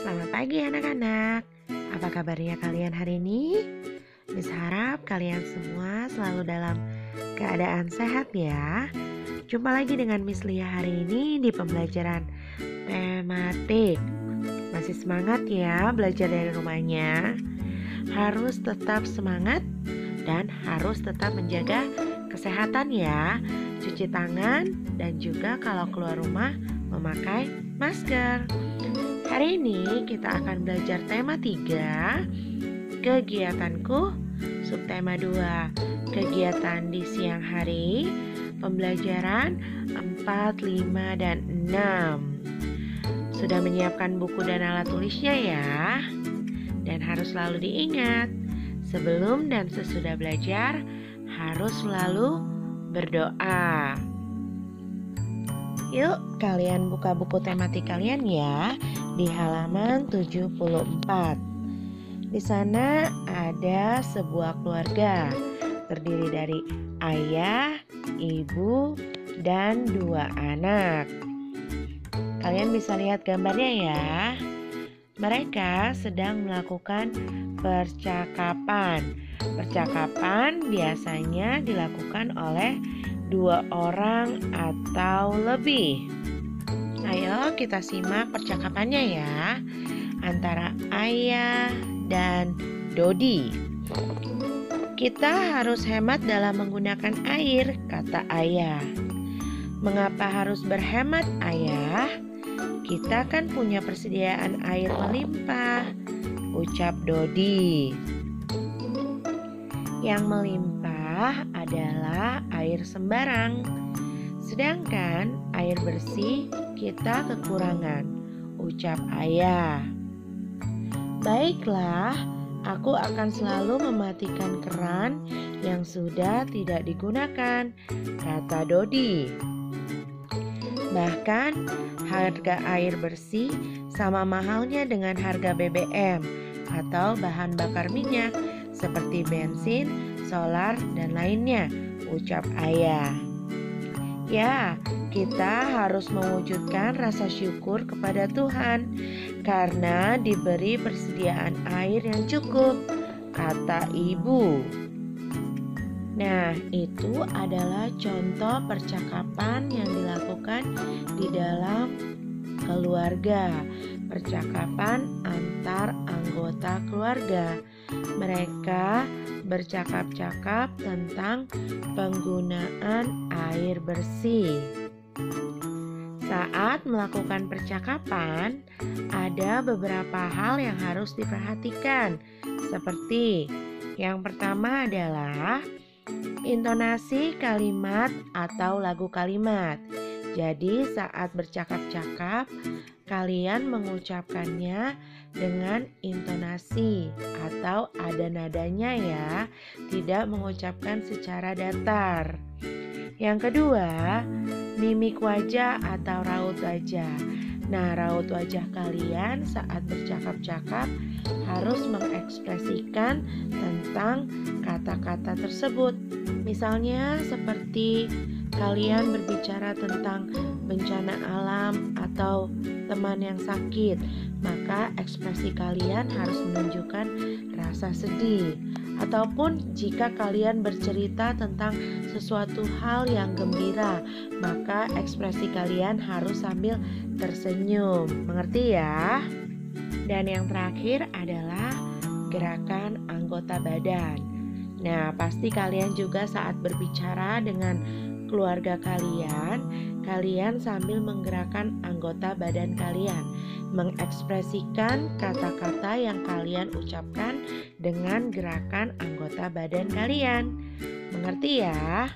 Selamat pagi anak-anak. Apa kabarnya kalian hari ini? Miss harap kalian semua selalu dalam keadaan sehat ya. Jumpa lagi dengan Miss Lia hari ini di pembelajaran tematik. Masih semangat ya belajar dari rumahnya? Harus tetap semangat dan harus tetap menjaga kesehatan ya. Cuci tangan dan juga kalau keluar rumah memakai masker. Hari ini kita akan belajar tema 3 Kegiatanku Subtema 2 Kegiatan di siang hari Pembelajaran 4, 5, dan 6 Sudah menyiapkan buku dan alat tulisnya ya? Dan harus selalu diingat Sebelum dan sesudah belajar Harus selalu berdoa. Yuk, kalian buka buku tematik kalian ya di halaman 74. Di sana ada sebuah keluarga terdiri dari ayah, ibu, dan dua anak. Kalian bisa lihat gambarnya ya. Mereka sedang melakukan percakapan. Percakapan biasanya dilakukan oleh dua orang atau lebih. Ayo kita simak percakapannya ya antara ayah dan Dodi. Kita harus hemat dalam menggunakan air, kata ayah. Mengapa harus berhemat, ayah? Kita kan punya persediaan air melimpah, ucap Dodi. Yang melimpah adalah air sembarang. Sedangkan air bersih kita kekurangan, ucap ayah. Baiklah, aku akan selalu mematikan keran yang sudah tidak digunakan, kata Dodi. Bahkan harga air bersih sama mahalnya dengan harga BBM atau bahan bakar minyak seperti bensin, solar, dan lainnya, ucap ayah. Ya, kita harus mewujudkan rasa syukur kepada Tuhan karena diberi persediaan air yang cukup, kata ibu. Nah, itu adalah contoh percakapan yang dilakukan di dalam keluarga, percakapan antar anggota keluarga. Mereka bercakap-cakap tentang penggunaan air bersih. Saat melakukan percakapan, ada beberapa hal yang harus diperhatikan, seperti yang pertama adalah intonasi kalimat atau lagu kalimat. Jadi, saat bercakap-cakap, kalian mengucapkannya dengan intonasi atau ada nadanya ya, tidak mengucapkan secara datar. Yang kedua, mimik wajah atau raut wajah. Nah, raut wajah kalian saat bercakap-cakap harus mengekspresikan tentang kata-kata tersebut. Misalnya seperti kalian berbicara tentang bencana alam atau teman yang sakit, maka ekspresi kalian harus menunjukkan rasa sedih. Ataupun jika kalian bercerita tentang sesuatu hal yang gembira, maka ekspresi kalian harus sambil tersenyum. Mengerti ya? Dan yang terakhir adalah gerakan anggota badan. Nah, pasti kalian juga saat berbicara dengan keluarga kalian, kalian sambil menggerakkan anggota badan kalian, mengekspresikan kata-kata yang kalian ucapkan dengan gerakan anggota badan kalian. Mengerti ya?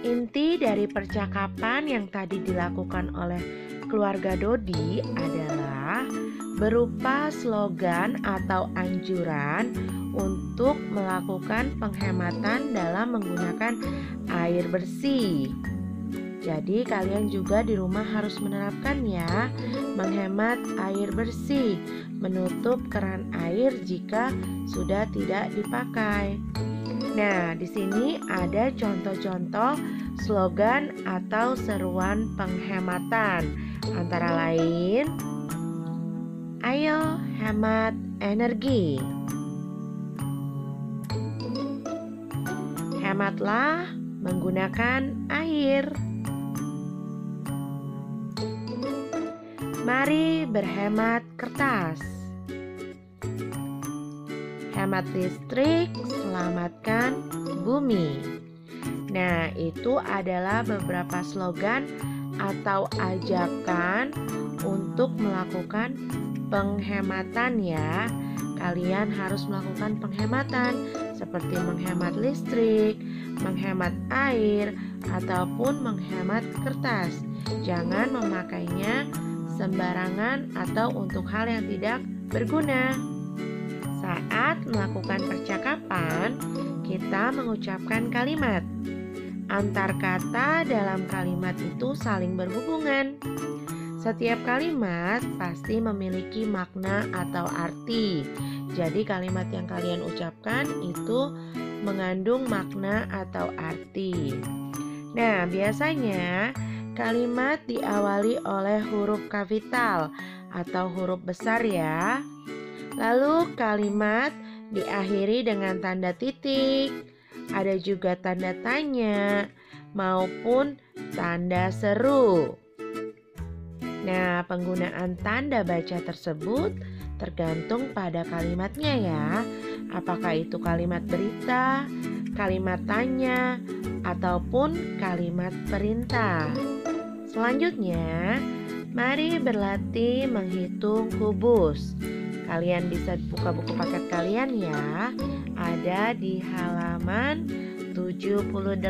Inti dari percakapan yang tadi dilakukan oleh keluarga Dodi adalah berupa slogan atau anjuran untuk melakukan penghematan dalam menggunakan air bersih. Jadi kalian juga di rumah harus menerapkan ya, menghemat air bersih, menutup keran air jika sudah tidak dipakai. Nah, di sini ada contoh-contoh slogan atau seruan penghematan. Antara lain, ayo hemat energi. Hematlah menggunakan air. Mari berhemat kertas. Hemat listrik, selamatkan bumi. Nah, itu adalah beberapa slogan atau ajakan untuk melakukan penghematan ya. Kalian harus melakukan penghematan seperti menghemat listrik, menghemat air, ataupun menghemat kertas. Jangan memakainya sembarangan atau untuk hal yang tidak berguna. Saat melakukan percakapan, kita mengucapkan kalimat. Antar kata dalam kalimat itu saling berhubungan. Setiap kalimat pasti memiliki makna atau arti. Jadi, kalimat yang kalian ucapkan itu mengandung makna atau arti. Nah, biasanya kalimat diawali oleh huruf kapital atau huruf besar, ya. Lalu, kalimat diakhiri dengan tanda titik, ada juga tanda tanya, maupun tanda seru. Nah, penggunaan tanda baca tersebut tergantung pada kalimatnya ya. Apakah itu kalimat berita, kalimat tanya, ataupun kalimat perintah. Selanjutnya, mari berlatih menghitung kubus. Kalian bisa buka buku paket kalian ya. Ada di halaman 78.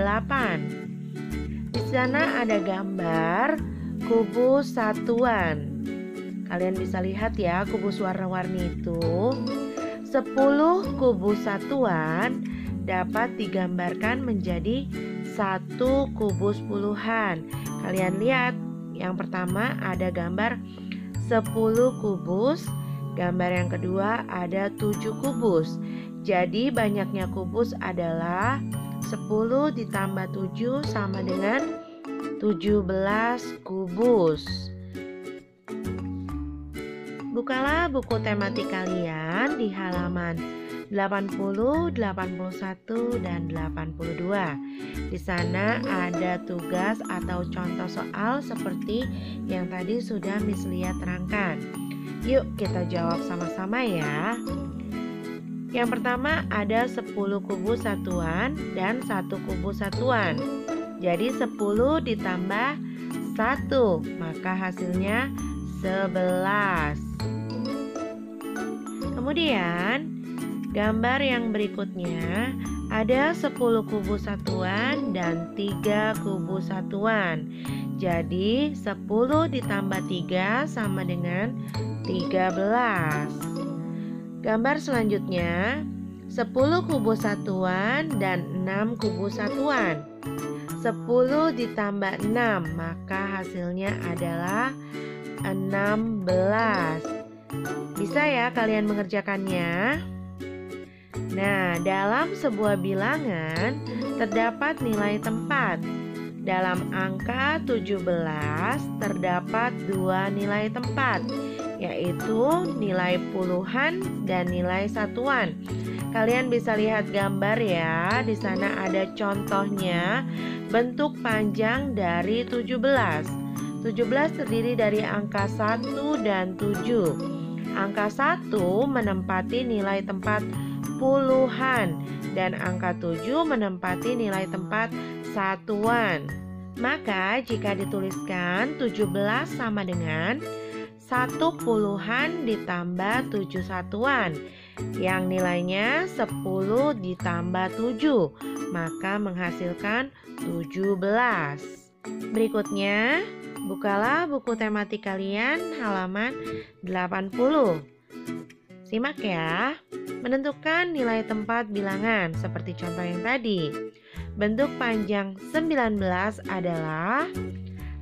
Di sana ada gambar kubus satuan. Kalian bisa lihat ya kubus warna-warni itu. 10 kubus satuan dapat digambarkan menjadi satu kubus puluhan. Kalian lihat, yang pertama ada gambar 10 kubus, gambar yang kedua ada 7 kubus. Jadi banyaknya kubus adalah 10 ditambah 7 sama dengan 17 kubus. Bukalah buku tematik kalian di halaman 80, 81, dan 82. Di sana ada tugas atau contoh soal seperti yang tadi sudah Miss Lia terangkan. Yuk kita jawab sama-sama ya. Yang pertama ada 10 kubus satuan dan satu kubus satuan. Jadi 10 ditambah 1 Maka hasilnya 11 Kemudian Gambar yang berikutnya ada 10 kubus satuan dan 3 kubus satuan. Jadi 10 ditambah 3 sama dengan 13 Gambar selanjutnya 10 kubus satuan dan 6 kubus satuan 10 ditambah 6 maka hasilnya adalah 16 Bisa ya kalian mengerjakannya? Nah, dalam sebuah bilangan terdapat nilai tempat Dalam angka 17 terdapat dua nilai tempat Yaitu nilai puluhan dan nilai satuan Kalian bisa lihat gambar ya. Di sana ada contohnya bentuk panjang dari 17. 17 terdiri dari angka 1 dan 7. Angka 1 menempati nilai tempat puluhan dan angka 7 menempati nilai tempat satuan. Maka jika dituliskan 17 sama dengan 1 puluhan ditambah 7 satuan. Yang nilainya 10 ditambah 7 maka menghasilkan 17 berikutnya bukalah buku tematik kalian halaman 80 simak ya. Menentukan nilai tempat bilangan seperti contoh yang tadi. Bentuk panjang 19 adalah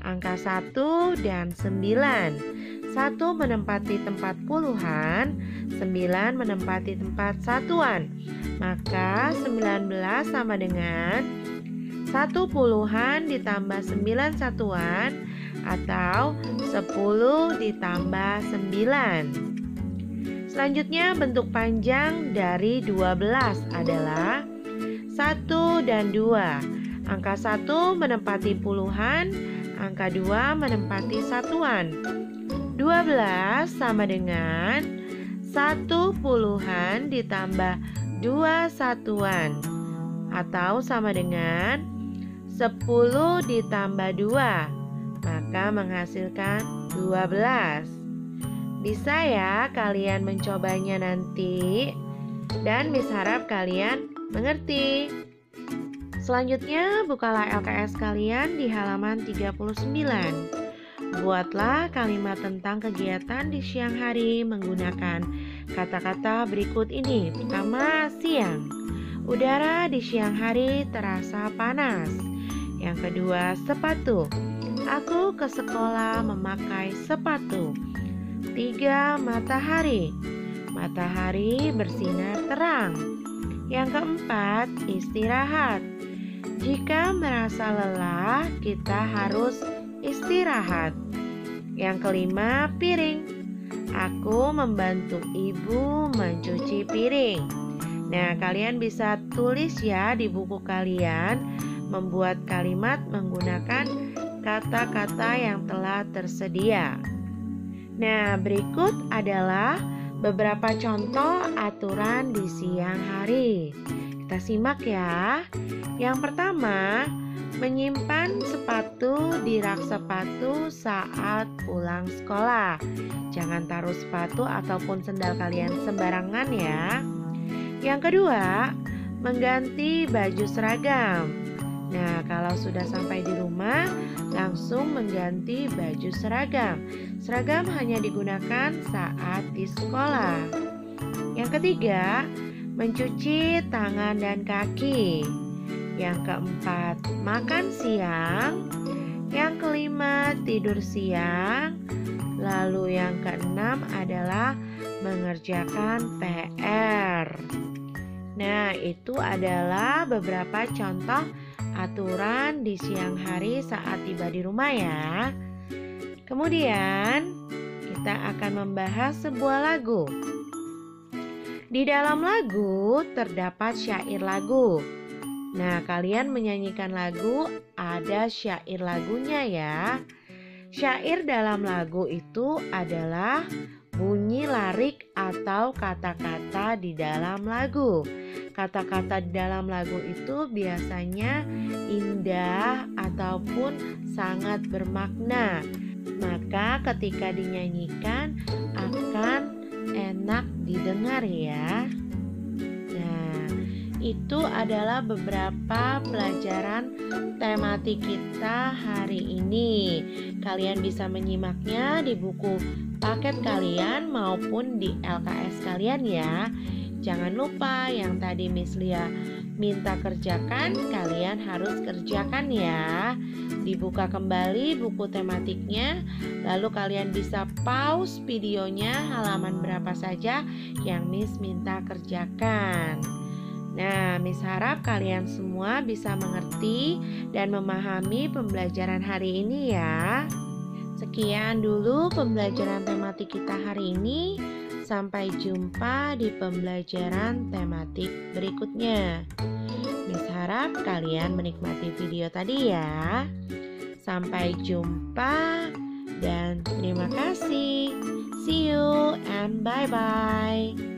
angka 1 dan 9 satu menempati tempat puluhan, sembilan menempati tempat satuan. Maka sembilan belas sama dengan satu puluhan ditambah sembilan satuan atau 10 ditambah 9. Selanjutnya bentuk panjang dari 12 adalah 1 dan 2. Angka 1 menempati puluhan, angka 2 menempati satuan. 12 sama dengan 1 puluhan ditambah 2 satuan atau sama dengan 10 ditambah 2 maka menghasilkan 12. Bisa ya kalian mencobanya nanti dan Miss harap kalian mengerti. Selanjutnya bukalah LKS kalian di halaman 39. Buatlah kalimat tentang kegiatan di siang hari menggunakan kata-kata berikut ini. Pertama, siang. Udara di siang hari terasa panas. Yang kedua, sepatu. Aku ke sekolah memakai sepatu. Tiga matahari. Matahari bersinar terang. Yang keempat, istirahat. Jika merasa lelah, kita harus istirahat. Yang kelima, piring. Aku membantu ibu mencuci piring. Nah, kalian bisa tulis ya di buku kalian membuat kalimat menggunakan kata-kata yang telah tersedia. Nah, berikut adalah beberapa contoh aturan di siang hari. Kita simak ya. Yang pertama, menyimpan sepatu di rak sepatu saat pulang sekolah. Jangan taruh sepatu ataupun sendal kalian sembarangan ya. Yang kedua, mengganti baju seragam. Nah, kalau sudah sampai di rumah, langsung mengganti baju seragam. Seragam hanya digunakan saat di sekolah. Yang ketiga, mencuci tangan dan kaki. Yang keempat, makan siang. Yang kelima, tidur siang. Lalu yang keenam adalah mengerjakan PR. Nah, itu adalah beberapa contoh aturan di siang hari saat tiba di rumah ya. Kemudian kita akan membahas sebuah lagu. Di dalam lagu terdapat syair lagu. Nah, kalian menyanyikan lagu, ada syair lagunya ya. Syair dalam lagu itu adalah bunyi larik atau kata-kata di dalam lagu. Kata-kata di dalam lagu itu biasanya indah ataupun sangat bermakna. Maka ketika dinyanyikan akan enak didengar ya. Itu adalah beberapa pelajaran tematik kita hari ini. Kalian bisa menyimaknya di buku paket kalian maupun di LKS kalian ya. Jangan lupa yang tadi Miss Lia minta kerjakan, kalian harus kerjakan ya. Dibuka kembali buku tematiknya, lalu kalian bisa pause videonya halaman berapa saja yang Miss minta kerjakan. Nah, Miss harap kalian semua bisa mengerti dan memahami pembelajaran hari ini ya. Sekian dulu pembelajaran tematik kita hari ini. Sampai jumpa di pembelajaran tematik berikutnya. Miss harap kalian menikmati video tadi ya. Sampai jumpa dan terima kasih. See you and bye bye.